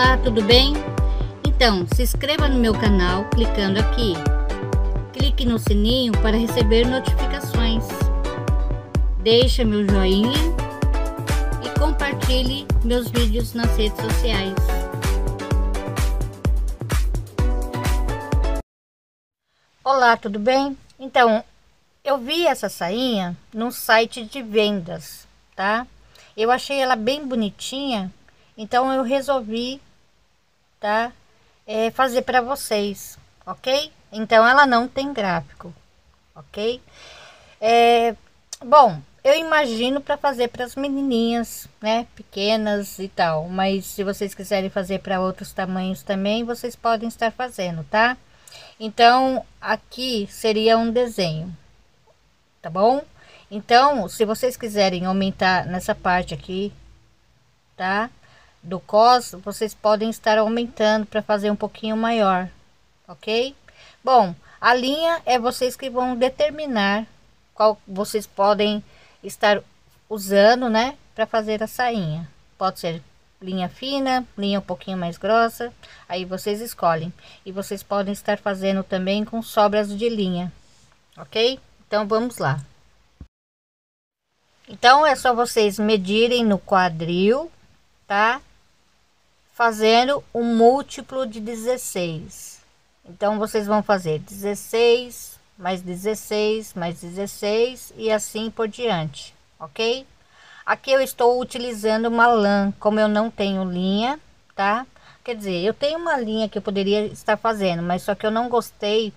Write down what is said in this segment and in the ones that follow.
Olá, tudo bem? Então, se inscreva no meu canal clicando aqui. Clique no sininho para receber notificações. Deixe meu joinha e compartilhe meus vídeos nas redes sociais. Olá, tudo bem? Então, eu vi essa sainha no site de vendas, tá? Eu achei ela bem bonitinha então eu resolvi, tá? É, fazer para vocês, ok? Então ela não tem gráfico, ok? É, bom, eu imagino para fazer para as menininhas, né? Pequenas e tal. Mas se vocês quiserem fazer para outros tamanhos também, vocês podem estar fazendo, tá? Então aqui seria um desenho, tá bom? Então, se vocês quiserem aumentar nessa parte aqui, tá? Do cos, vocês podem estar aumentando para fazer um pouquinho maior, ok? Bom, a linha é vocês que vão determinar qual vocês podem estar usando, né, para fazer a sainha. Pode ser linha fina, linha um pouquinho mais grossa, aí vocês escolhem. E vocês podem estar fazendo também com sobras de linha, ok? Então vamos lá. Então é só vocês medirem no quadril, tá? Fazendo um múltiplo de 16. Então, vocês vão fazer 16, mais 16, mais 16 e assim por diante, ok? Aqui eu estou utilizando uma lã, como eu não tenho linha, tá? Quer dizer, eu tenho uma linha que eu poderia estar fazendo, mas só que eu não gostei,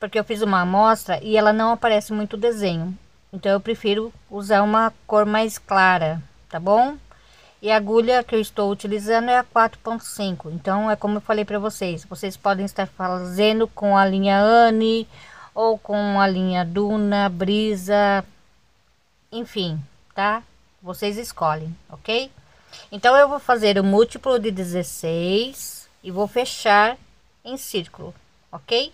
porque eu fiz uma amostra e ela não aparece muito desenho. Então eu prefiro usar uma cor mais clara, tá bom? E a agulha que eu estou utilizando é a 4.5. Então, é como eu falei para vocês. Vocês podem estar fazendo com a linha Anne ou com a linha Duna, Brisa, enfim, tá? Vocês escolhem, ok? Então, eu vou fazer o múltiplo de 16 e vou fechar em círculo, ok?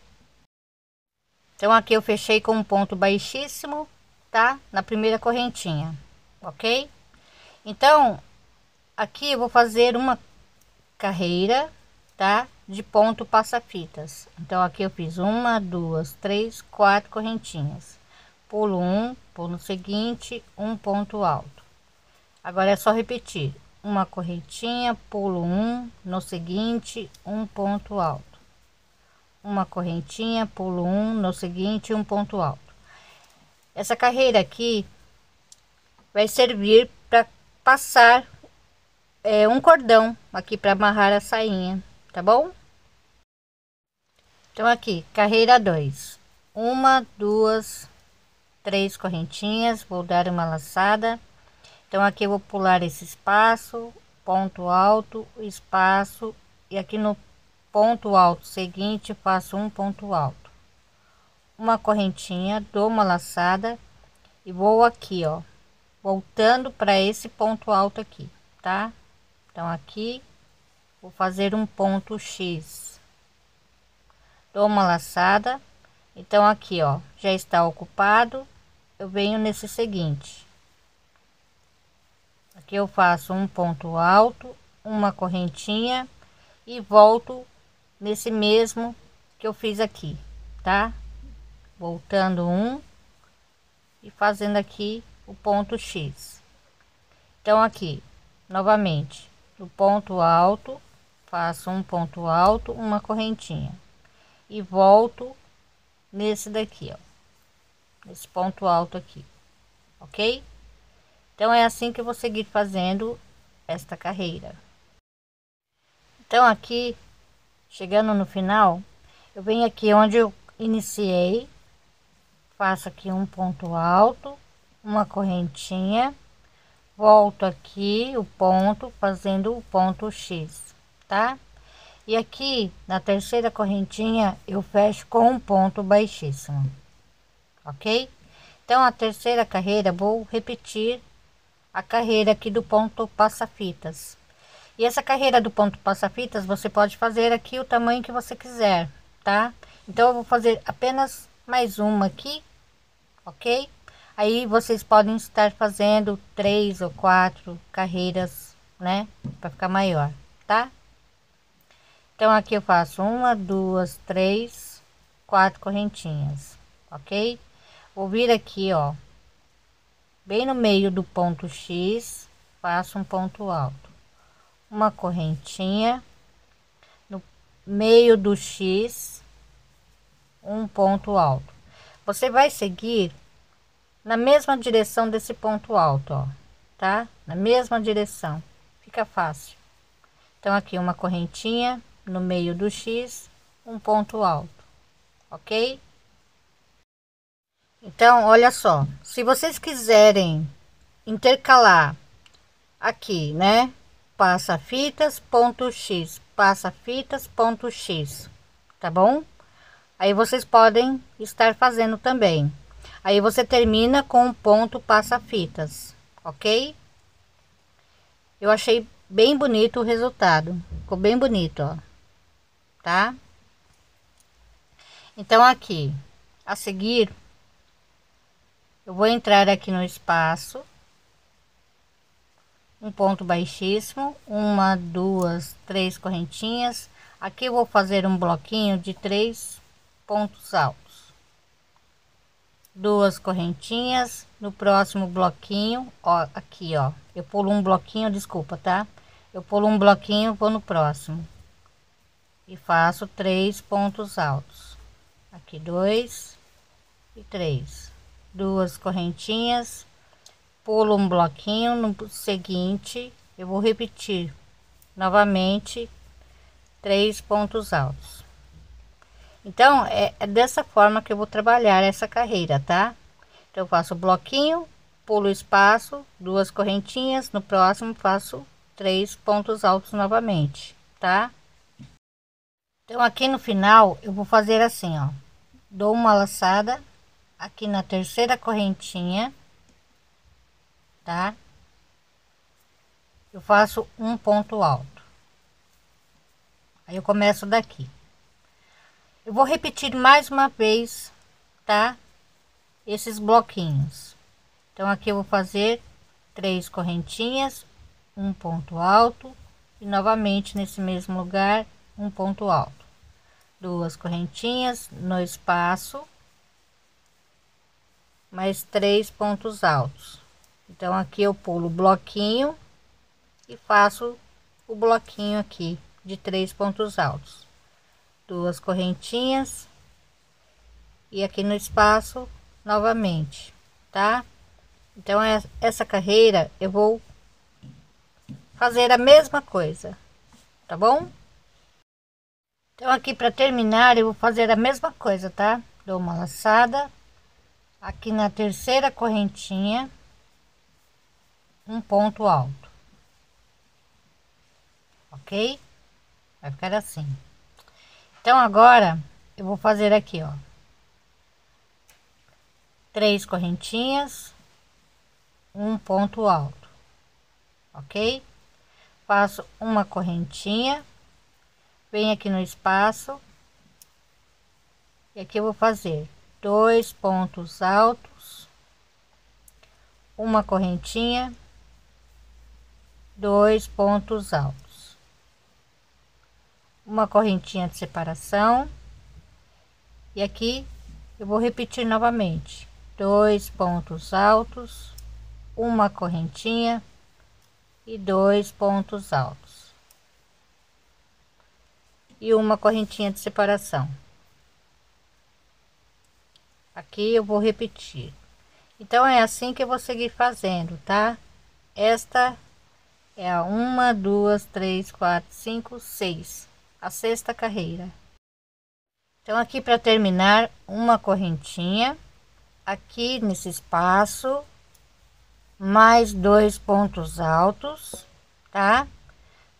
Então, aqui eu fechei com um ponto baixíssimo, tá? Na primeira correntinha, ok? Então, aqui eu vou fazer uma carreira, tá? De ponto passa-fitas. Então, aqui eu fiz uma, duas, três, quatro correntinhas. Pulo um, pulo seguinte, um ponto alto. Agora é só repetir. Uma correntinha, pulo um, no seguinte, um ponto alto. Uma correntinha, pulo um, no seguinte, um ponto alto. Essa carreira aqui vai servir para passar é, um cordão aqui para amarrar a sainha, tá bom? Então aqui, carreira 2. Uma, duas, três correntinhas, vou dar uma laçada. Então aqui eu vou pular esse espaço, ponto alto, espaço e aqui no ponto alto seguinte faço um ponto alto. Uma correntinha, dou uma laçada e vou aqui, ó, voltando para esse ponto alto aqui, tá? Então, aqui vou fazer um ponto X. Dou uma laçada. Então, aqui, ó, já está ocupado. Eu venho nesse seguinte. Aqui eu faço um ponto alto, uma correntinha e volto nesse mesmo que eu fiz aqui, tá? Voltando um e fazendo aqui o ponto X. Então, aqui, novamente, no ponto alto, faço um ponto alto, uma correntinha e volto nesse daqui, ó, nesse ponto alto aqui, ok? Então é assim que eu vou seguir fazendo esta carreira. Então aqui, chegando no final, eu venho aqui onde eu iniciei, faço aqui um ponto alto, uma correntinha volto aqui o ponto fazendo o ponto X, tá? E aqui na terceira correntinha eu fecho com um ponto baixíssimo, ok? Então a terceira carreira vou repetir a carreira aqui do ponto passa-fitas. E essa carreira do ponto passa-fitas você pode fazer aqui o tamanho que você quiser, tá? Então eu vou fazer apenas mais uma aqui, ok? Aí vocês podem estar fazendo três ou quatro carreiras, né? Para ficar maior, tá? Então aqui eu faço uma, duas, três, quatro correntinhas, ok? Vou vir aqui, ó, bem no meio do ponto X, faço um ponto alto, uma correntinha, no meio do X, um ponto alto. Você vai seguir na mesma direção desse ponto alto, ó, tá? Na mesma direção, fica fácil. Então aqui uma correntinha no meio do X, um ponto alto, ok? Então, olha só, se vocês quiserem intercalar aqui, né? Passa fitas, ponto X, passa fitas, ponto X, tá bom? Aí vocês podem estar fazendo também. Aí você termina com um ponto passa fitas, ok? Eu achei bem bonito o resultado, ficou bem bonito, ó, tá? Então aqui, a seguir, eu vou entrar aqui no espaço. Um ponto baixíssimo. Uma duas três correntinhas. Aqui eu vou fazer um bloquinho de três pontos altos duas correntinhas no próximo bloquinho. Ó aqui ó. Eu pulo um bloquinho desculpa tá? Eu pulo um bloquinho vou no próximo. E faço três pontos altos. Aqui dois e três. Duas correntinhas. Pulo um bloquinho no seguinte. Eu vou repetir novamente. Três pontos altos então é, é dessa forma que eu vou trabalhar essa carreira tá então eu faço bloquinho pulo espaço duas correntinhas no próximo faço três pontos altos novamente tá então aqui no final eu vou fazer assim ó dou uma laçada aqui na terceira correntinha, tá? Eu faço um ponto alto. Aí eu começo daqui. Eu vou repetir mais uma vez, tá? Esses bloquinhos. Então aqui eu vou fazer três correntinhas, um ponto alto e novamente nesse mesmo lugar um ponto alto. Duas correntinhas no espaço mais três pontos altos então aqui eu pulo o bloquinho e faço o bloquinho aqui de três pontos altos duas correntinhas. E aqui no espaço novamente tá? Então é essa carreira eu vou fazer a mesma coisa tá bom? Então aqui para terminar eu vou fazer a mesma coisa tá? Dou uma laçada aqui na terceira correntinha um ponto alto. Ok? Vai ficar assim então agora eu vou fazer aqui ó. Três correntinhas um ponto alto ok? Faço uma correntinha venho aqui no espaço e aqui eu vou fazer dois pontos altos, uma correntinha, dois pontos altos, uma correntinha de separação. E aqui eu vou repetir novamente. Dois pontos altos, uma correntinha e dois pontos altos. E uma correntinha de separação. Aqui eu vou repetir. Então é assim que eu vou seguir fazendo tá? Esta é a uma duas três quatro cinco seis a sexta carreira. Então aqui para terminar uma correntinha. Aqui nesse espaço mais dois pontos altos tá?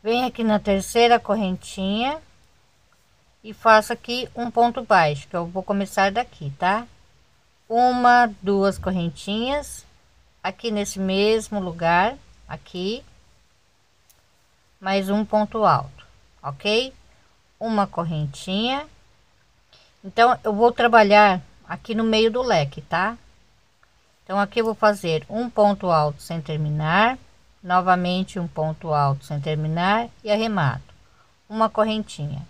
Vem aqui na terceira correntinha e faço aqui um ponto baixo que eu vou começar daqui tá? Uma, duas correntinhas aqui nesse mesmo lugar, aqui, mais um ponto alto, ok? Uma correntinha. Então, eu vou trabalhar aqui no meio do leque, tá? Então, aqui eu vou fazer um ponto alto sem terminar, novamente um ponto alto sem terminar e arremato uma correntinha.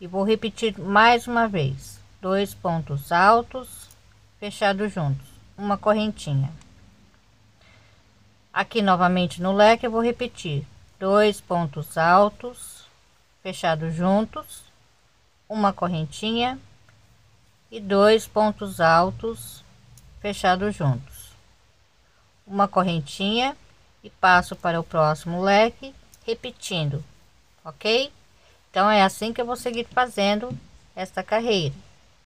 e vou repetir mais uma vez dois pontos altos fechados juntos uma correntinha aqui novamente no leque eu vou repetir dois pontos altos fechados juntos uma correntinha e dois pontos altos fechados juntos. Uma correntinha e passo para o próximo leque repetindo ok? Então é assim que eu vou seguir fazendo esta carreira